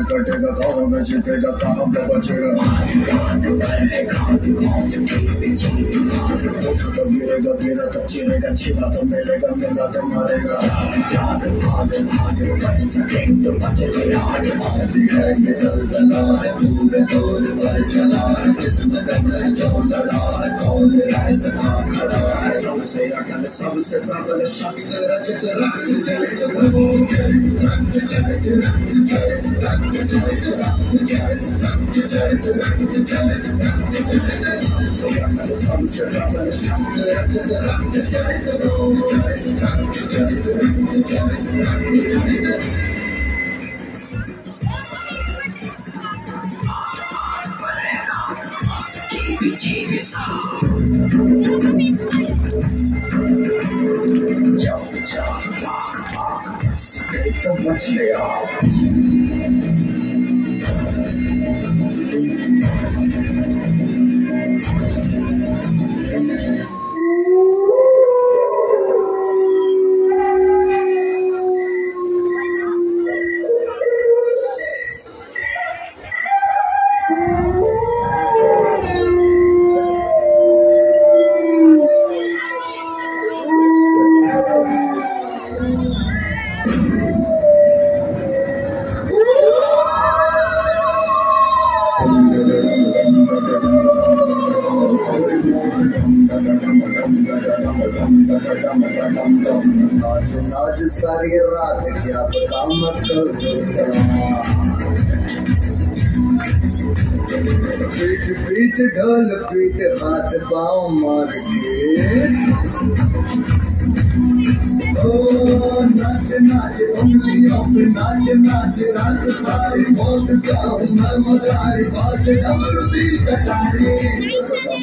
कटेगा गाँव में जीतेगा कहाँ पे बचेगा तो गिरेगा गिरा तो चिरेगा छिपा तो मिलेगा मिला तो मारेगा है ये जलजला है पूरे ज़ोर पर चला है किस्मत में जो लड़ा है कौन रह सका है सबसे अटल सबसे प्रबल शस्त्र रचित रक्त जलित प्रभु जलित रक्त जलित रक्त जलित रक्त जलित रक्त जलित रक्त जलित रक्त जलित रक्त जलित सबसे अटल सबसे प्रबल शस्त्र 这汉子，这汉子，家里走狗，家里藏，家里子兵，家里藏，家里子兵。啊啊，不认啊，一比一比三，叫叫打打，死给打不起来啊！नाच नाच सारी रात क्या पता मैं कल पीट पीट ढोल पीट हाथ पाँव मार के। नाच नाच, उंगलियों पे नाच नाच, रात सारी मौत का हूँ मैं मदारी, बात डमरू दी कटारी।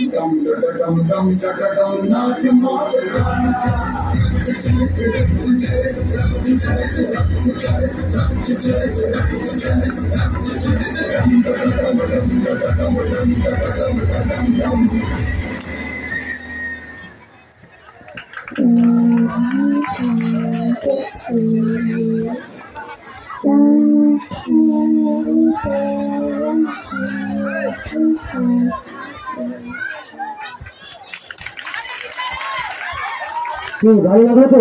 डम डम डम डम डम डम नाच मार 그 날라가도